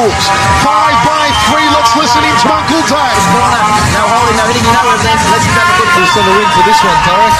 Hawks. Five by three. Let's listen in to Uncle Dave. Corner. No holding, no hitting. You know. Let's get a good. Just on the wing for this one, Derek.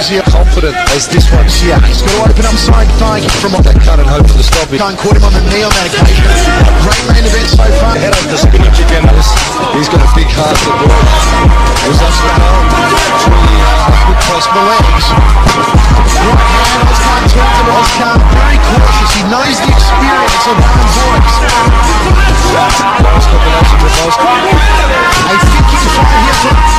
easier. Confident as this one here. He's got to open up side thigh from off that cut and hope for the stop. Khan caught him on the knee on that occasion. A great main event so far. Head up the spinach again. He's got a big heart to work. It was up and down. Good cross my legs. Right hand, Oscar talked about Oscar. Very cautious. He knows the experience of Aaron Boyes. I think you can find here from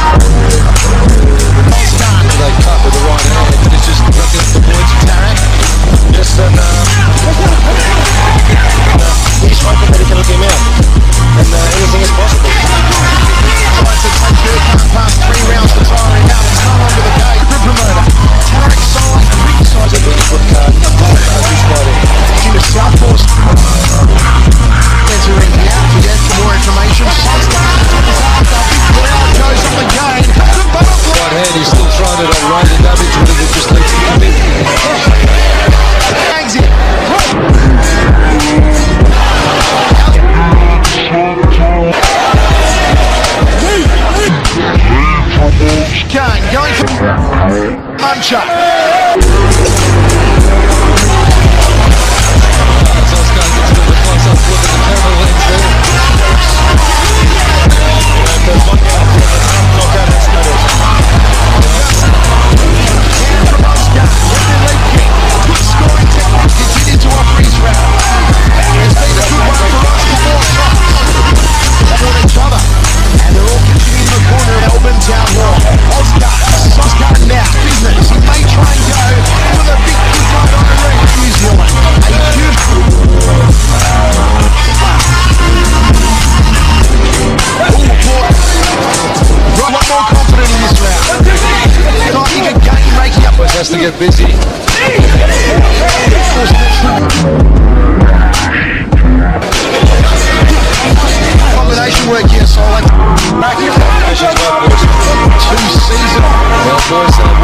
get busy. Combination work here, so I like back here. Two season. Well, Boyes, uh,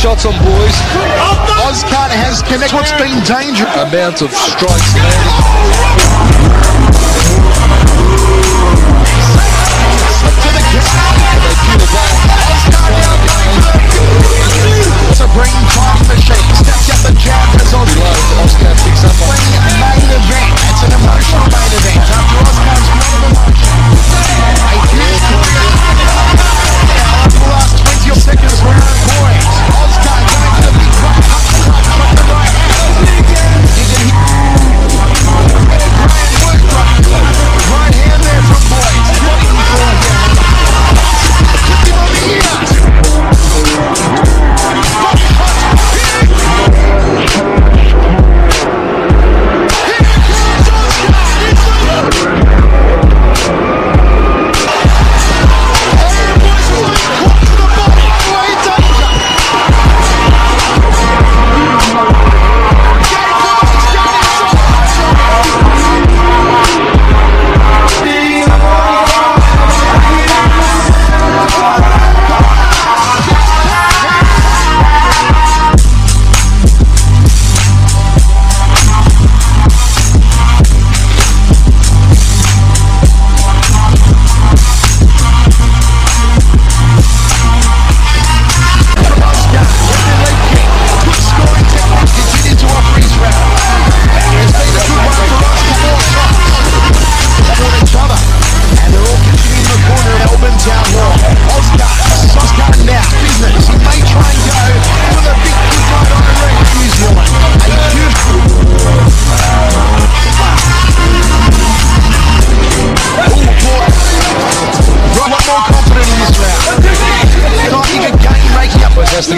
shots on Boyes. Ozcat has connected. What's been dangerous? Amount of strikes landed.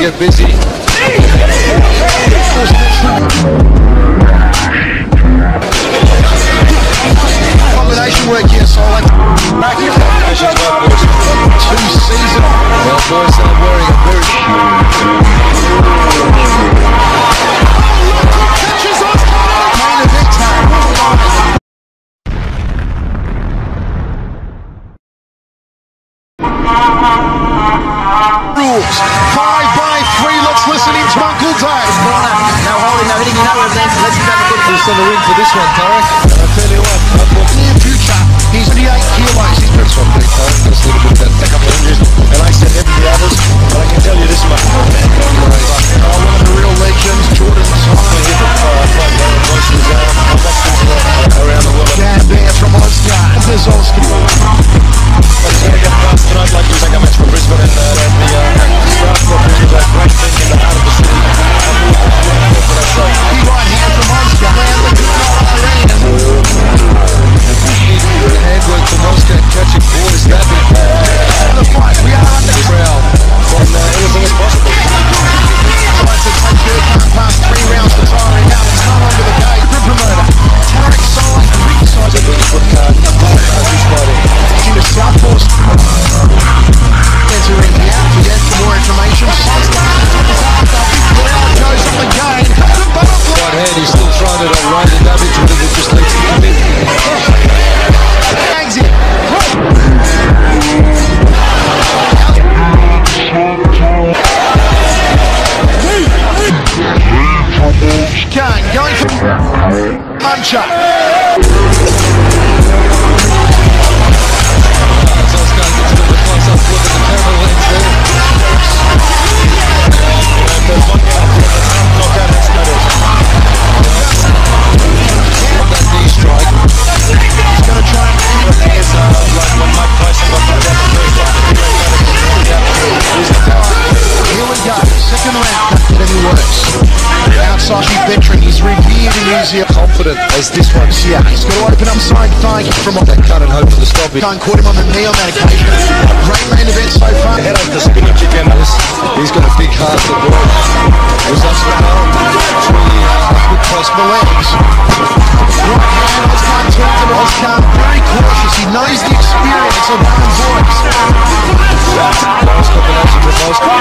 get busy. still a win for this one, Tarek. veteran, he's revered in New Confident as this one's here. He's got to open up side thigh from off that cut and hope for the stop. Can't caught him on the knee on that occasion. A great main event so far. Head over the spinach again. He's got a big heart, to boy. Was up to Three. uh, good cross the legs. Right hand, Oscar talked about Oscar. Very cautious. He knows the experience of Aaron Boyes. Nice combination with Oscar.